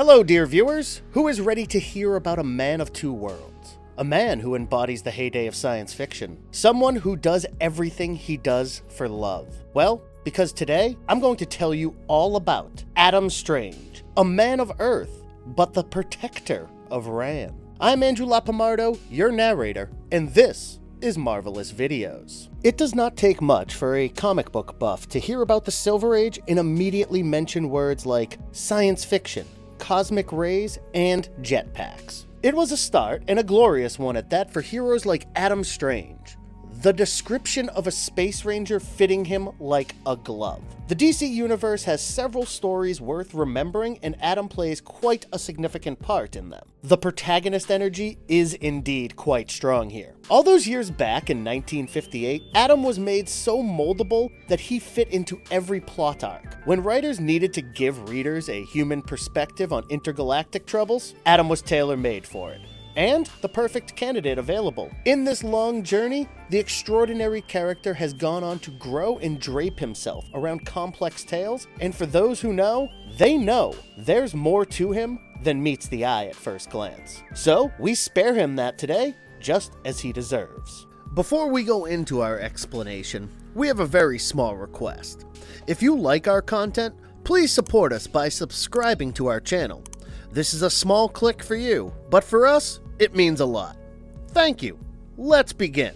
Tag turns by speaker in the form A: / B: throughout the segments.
A: Hello, dear viewers. Who is ready to hear about a man of two worlds? A man who embodies the heyday of science fiction. Someone who does everything he does for love. Well, because today I'm going to tell you all about Adam Strange, a man of Earth, but the protector of Rann. I'm Andrew Lapamardo, your narrator, and this is Marvelous Videos. It does not take much for a comic book buff to hear about the Silver Age and immediately mention words like science fiction, cosmic rays, and jetpacks. It was a start, and a glorious one at that, for heroes like Adam Strange. The description of a Space Ranger fitting him like a glove. The DC Universe has several stories worth remembering, and Adam plays quite a significant part in them. The protagonist energy is indeed quite strong here. All those years back in 1958, Adam was made so moldable that he fit into every plot arc. When writers needed to give readers a human perspective on intergalactic troubles, Adam was tailor made for it and the perfect candidate available. In this long journey, the extraordinary character has gone on to grow and drape himself around complex tales, and for those who know, they know there's more to him than meets the eye at first glance. So, we spare him that today, just as he deserves. Before we go into our explanation, we have a very small request. If you like our content, please support us by subscribing to our channel. This is a small click for you, but for us, it means a lot. Thank you. Let's begin.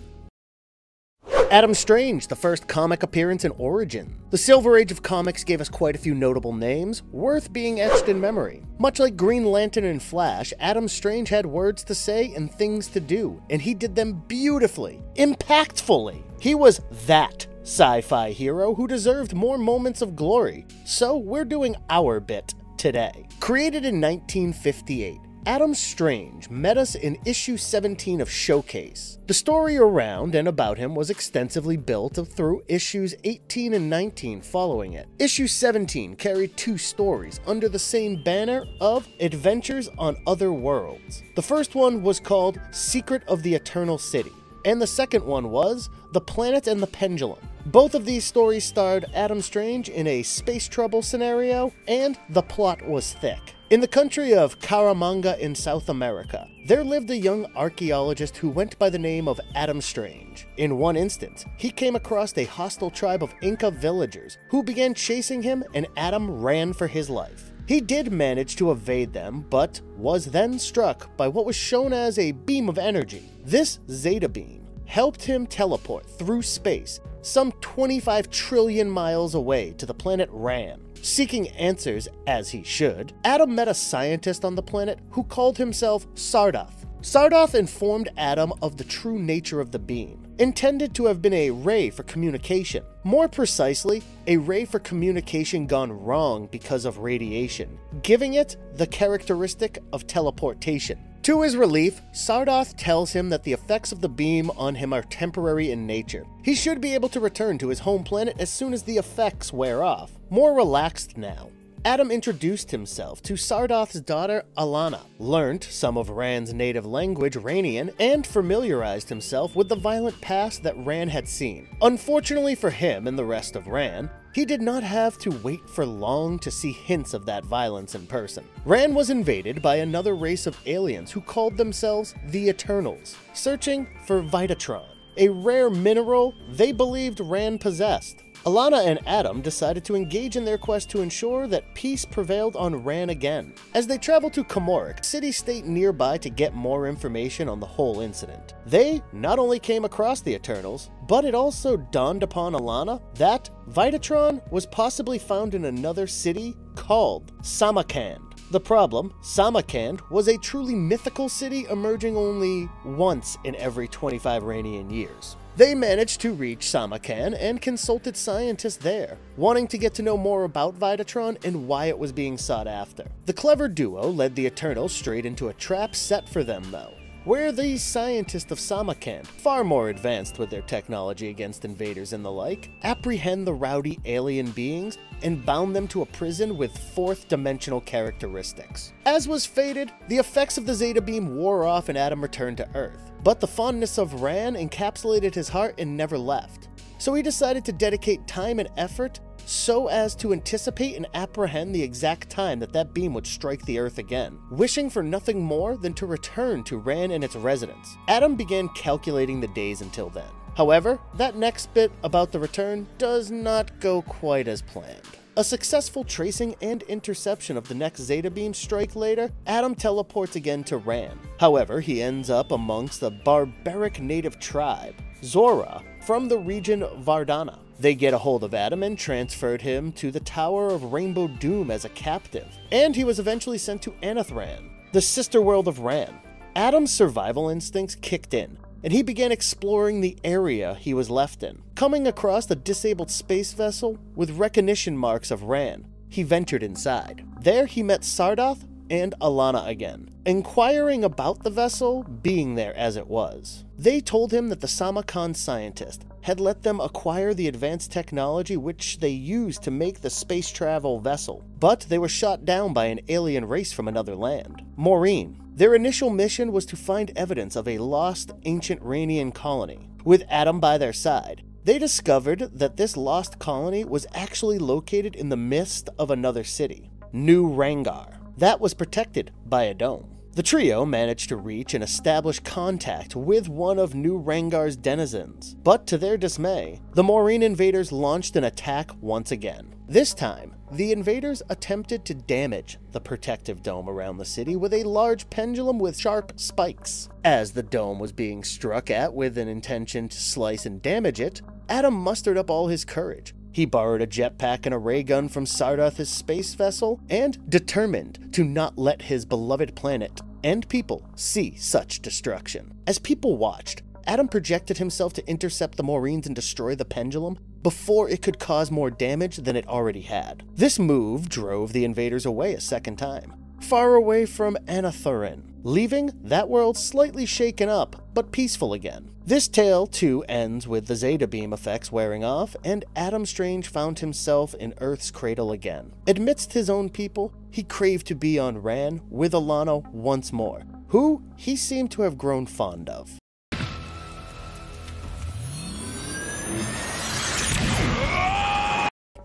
A: Adam Strange, the first comic appearance in Origin. The Silver Age of comics gave us quite a few notable names, worth being etched in memory. Much like Green Lantern and Flash, Adam Strange had words to say and things to do, and he did them beautifully, impactfully. He was that sci fi hero who deserved more moments of glory, so we're doing our bit today. Created in 1958, Adam Strange met us in issue 17 of Showcase. The story around and about him was extensively built through issues 18 and 19 following it. Issue 17 carried two stories under the same banner of Adventures on Other Worlds. The first one was called Secret of the Eternal City, and the second one was The Planet and the Pendulum. Both of these stories starred Adam Strange in a space trouble scenario, and the plot was thick. In the country of Caramanga in South America, there lived a young archaeologist who went by the name of Adam Strange. In one instance, he came across a hostile tribe of Inca villagers who began chasing him, and Adam ran for his life. He did manage to evade them, but was then struck by what was shown as a beam of energy. This Zeta beam helped him teleport through space some 25 trillion miles away to the planet Rann. Seeking answers, as he should, Adam met a scientist on the planet who called himself Sardath. Sardath informed Adam of the true nature of the beam, intended to have been a ray for communication. More precisely, a ray for communication gone wrong because of radiation, giving it the characteristic of teleportation. To his relief, Sardath tells him that the effects of the beam on him are temporary in nature. He should be able to return to his home planet as soon as the effects wear off. More relaxed now, Adam introduced himself to Sardath's daughter Alana, learnt some of Rann's native language, Rannian, and familiarized himself with the violent past that Rann had seen. Unfortunately for him and the rest of Rann, he did not have to wait for long to see hints of that violence in person. Rann was invaded by another race of aliens who called themselves the Eternals, searching for Vitatron, a rare mineral they believed Rann possessed. Alana and Adam decided to engage in their quest to ensure that peace prevailed on Rann again. As they traveled to Komorik, city-state nearby to get more information on the whole incident, they not only came across the Eternals, but it also dawned upon Alana that Vitatron was possibly found in another city called Samarkand. The problem, Samarkand was a truly mythical city emerging only once in every 25 Rannian years. They managed to reach Samarkand and consulted scientists there, wanting to get to know more about Vitatron and why it was being sought after. The clever duo led the Eternals straight into a trap set for them though, where these scientists of Samarkand, far more advanced with their technology against invaders and the like, apprehend the rowdy alien beings and bound them to a prison with fourth dimensional characteristics. As was fated, the effects of the Zeta beam wore off and Adam returned to Earth. But the fondness of Rann encapsulated his heart and never left. So he decided to dedicate time and effort so as to anticipate and apprehend the exact time that that beam would strike the Earth again, wishing for nothing more than to return to Rann and its residents. Adam began calculating the days until then. However, that next bit about the return does not go quite as planned. A successful tracing and interception of the next Zeta Beam strike later, Adam teleports again to Rann. However, he ends up amongst a barbaric native tribe, Zora, from the region Vardana. They get a hold of Adam and transferred him to the Tower of Rainbow Doom as a captive, and he was eventually sent to Anathran, the sister world of Rann. Adam's survival instincts kicked in, and he began exploring the area he was left in. Coming across a disabled space vessel with recognition marks of Rann, he ventured inside. There he met Sardath and Alana again, inquiring about the vessel being there as it was. They told him that the Samarkand scientist had let them acquire the advanced technology which they used to make the space travel vessel, but they were shot down by an alien race from another land. Maureen, their initial mission was to find evidence of a lost ancient Rannian colony. With Adam by their side, they discovered that this lost colony was actually located in the midst of another city, New Rangar, that was protected by a dome. The trio managed to reach and establish contact with one of New Rangar's denizens, but to their dismay, the Maureen invaders launched an attack once again. This time, the invaders attempted to damage the protective dome around the city with a large pendulum with sharp spikes. As the dome was being struck at with an intention to slice and damage it, Adam mustered up all his courage. He borrowed a jetpack and a ray gun from Sardath's space vessel and determined to not let his beloved planet and people see such destruction. As people watched, Adam projected himself to intercept the Maureen's and destroy the pendulum before it could cause more damage than it already had. This move drove the invaders away a second time, far away from Anathurin, leaving that world slightly shaken up, but peaceful again. This tale, too, ends with the Zeta Beam effects wearing off, and Adam Strange found himself in Earth's cradle again. Amidst his own people, he craved to be on Rann with Alana once more, who he seemed to have grown fond of.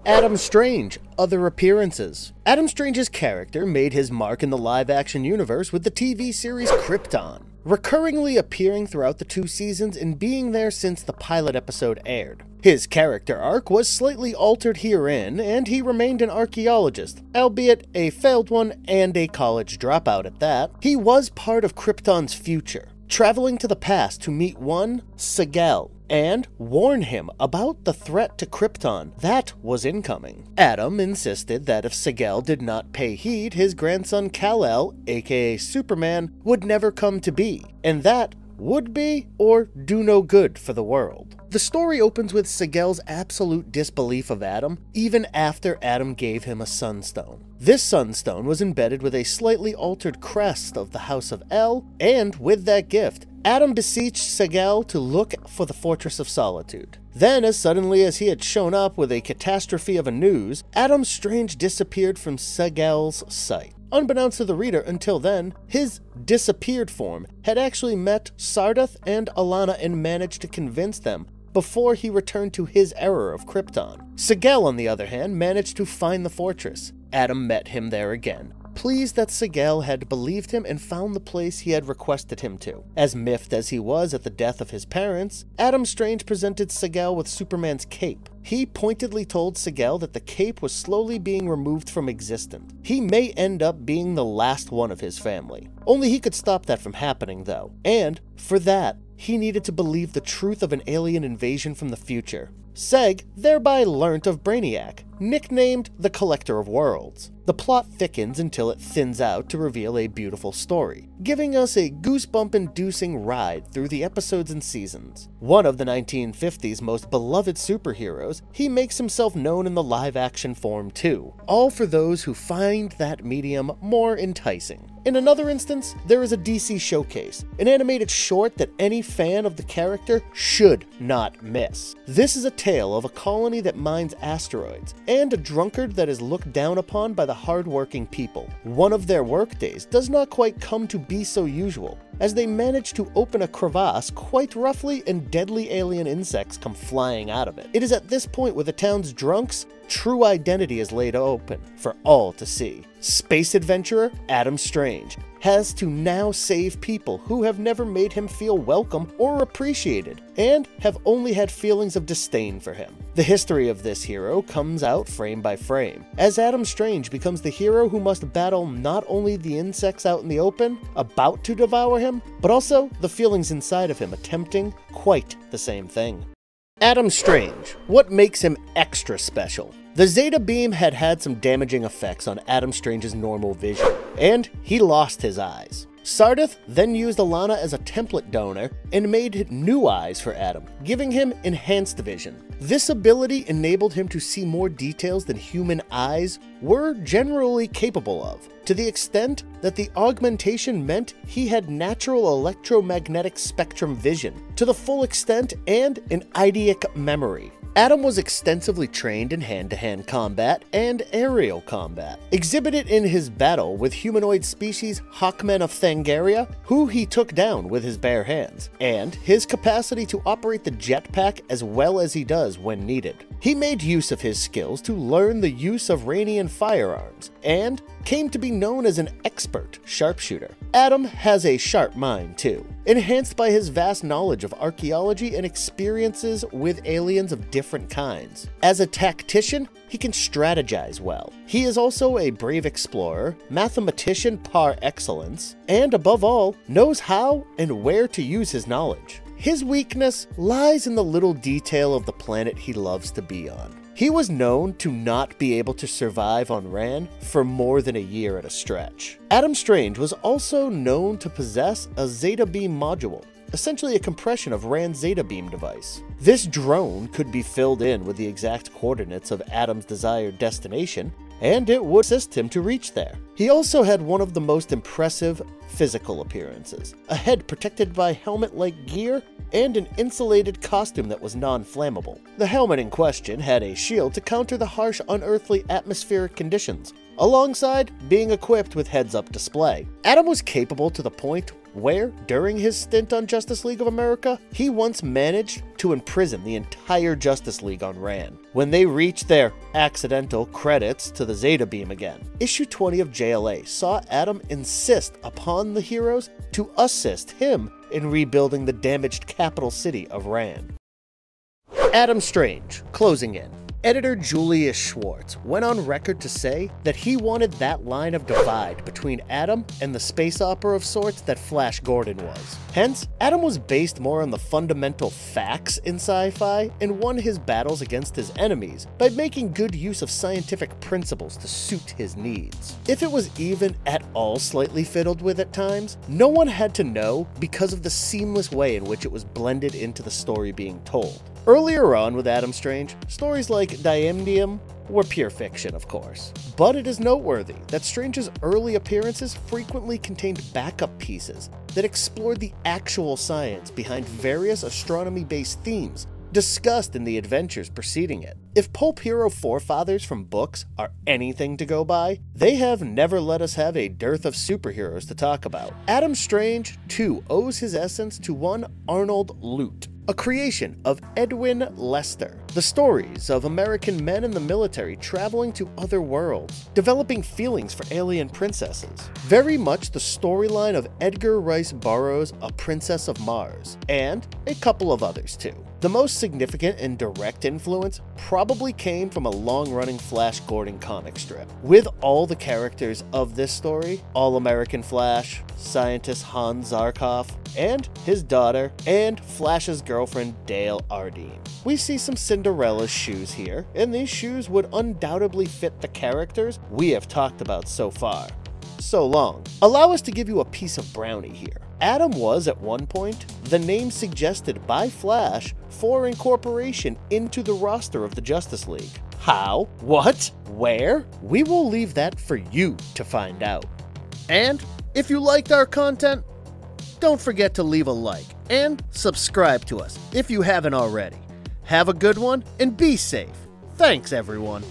A: Adam Strange, other appearances. Adam Strange's character made his mark in the live action universe with the TV series Krypton, recurringly appearing throughout the two seasons and being there since the pilot episode aired. His character arc was slightly altered herein, and he remained an archaeologist, albeit a failed one and a college dropout at that. He was part of Krypton's future, traveling to the past to meet one Seg-El, and warn him about the threat to Krypton that was incoming. Adam insisted that if Seg-El did not pay heed, his grandson Kal-El, aka Superman, would never come to be, and that would be or do no good for the world. The story opens with Seg-El's absolute disbelief of Adam, even after Adam gave him a sunstone. This sunstone was embedded with a slightly altered crest of the House of El, and with that gift, Adam beseeched Seg-El to look for the Fortress of Solitude. Then, as suddenly as he had shown up with a catastrophe of a news, Adam Strange disappeared from Seg-El's sight. Unbeknownst to the reader until then, his disappeared form had actually met Sardath and Alana and managed to convince them before he returned to his error of Krypton. Seg-El, on the other hand, managed to find the fortress. Adam met him there again, pleased that Seg-El had believed him and found the place he had requested him to. As miffed as he was at the death of his parents, Adam Strange presented Seg-El with Superman's cape. He pointedly told Seg-El that the cape was slowly being removed from existence. He may end up being the last one of his family. Only he could stop that from happening, though. And, for that, he needed to believe the truth of an alien invasion from the future. Seg thereby learnt of Brainiac, nicknamed the Collector of Worlds. The plot thickens until it thins out to reveal a beautiful story, giving us a goosebump inducing ride through the episodes and seasons. One of the 1950s most beloved superheroes, he makes himself known in the live action form too, all for those who find that medium more enticing. In another instance, there is a DC showcase, an animated short that any fan of the character should not miss. This is a tale of a colony that mines asteroids, and a drunkard that is looked down upon by the hardworking people. One of their workdays does not quite come to be so usual, as they manage to open a crevasse quite roughly and deadly alien insects come flying out of it. It is at this point where the town's drunks true identity is laid open for all to see. Space adventurer Adam Strange has to now save people who have never made him feel welcome or appreciated, and have only had feelings of disdain for him. The history of this hero comes out frame by frame, as Adam Strange becomes the hero who must battle not only the insects out in the open, about to devour him, but also the feelings inside of him attempting quite the same thing. Adam Strange. What makes him extra special? The Zeta beam had had some damaging effects on Adam Strange's normal vision, and he lost his eyes. Sardath then used Alana as a template donor and made new eyes for Adam, giving him enhanced vision. This ability enabled him to see more details than human eyes were generally capable of, to the extent that the augmentation meant he had natural electromagnetic spectrum vision to the full extent and an eidetic memory. Adam was extensively trained in hand-to-hand combat and aerial combat, exhibited in his battle with humanoid species Hawkmen of Thangaria, who he took down with his bare hands, and his capacity to operate the jetpack as well as he does when needed. He made use of his skills to learn the use of Rannian firearms, and came to be known as an expert sharpshooter. Adam has a sharp mind too, enhanced by his vast knowledge of archaeology and experiences with aliens of different kinds. As a tactician, he can strategize well. He is also a brave explorer, mathematician par excellence, and above all, knows how and where to use his knowledge. His weakness lies in the little detail of the planet he loves to be on. He was known to not be able to survive on Rann for more than a year at a stretch. Adam Strange was also known to possess a Zeta Beam module, essentially a compression of Rann's Zeta Beam device. This drone could be filled in with the exact coordinates of Adam's desired destination, and it would assist him to reach there. He also had one of the most impressive physical appearances, a head protected by helmet-like gear and an insulated costume that was non-flammable. The helmet in question had a shield to counter the harsh unearthly atmospheric conditions, alongside being equipped with heads-up display. Adam was capable to the point where, during his stint on Justice League of America, he once managed to imprison the entire Justice League on Rann. When they reached their accidental credits to the Zeta Beam again, issue 20 of JLA saw Adam insist upon the heroes to assist him in rebuilding the damaged capital city of Rann. Adam Strange, closing in. Editor Julius Schwartz went on record to say that he wanted that line of divide between Adam and the space opera of sorts that Flash Gordon was. Hence, Adam was based more on the fundamental facts in sci-fi and won his battles against his enemies by making good use of scientific principles to suit his needs. If it was even at all slightly fiddled with at times, no one had to know because of the seamless way in which it was blended into the story being told. Earlier on with Adam Strange, stories like Dimendium were pure fiction, of course. But it is noteworthy that Strange's early appearances frequently contained backup pieces that explored the actual science behind various astronomy based themes discussed in the adventures preceding it. If pulp hero forefathers from books are anything to go by, they have never let us have a dearth of superheroes to talk about. Adam Strange, too, owes his essence to one Arnold Lute, a creation of Edwin Lester. The stories of American men in the military traveling to other worlds, developing feelings for alien princesses. Very much the storyline of Edgar Rice Burroughs' A Princess of Mars, and a couple of others too. The most significant and direct influence probably came from a long-running Flash Gordon comic strip. With all the characters of this story, All-American Flash, scientist Hans Zarkov, and his daughter, and Flash's girlfriend Dale Arden. We see some Cinderella's shoes here, and these shoes would undoubtedly fit the characters we have talked about so far. So long. Allow us to give you a piece of brownie here. Adam was, at one point, the name suggested by Flash for incorporation into the roster of the Justice League. How? What? Where? We will leave that for you to find out. And if you liked our content, don't forget to leave a like and subscribe to us if you haven't already. Have a good one and be safe. Thanks, everyone.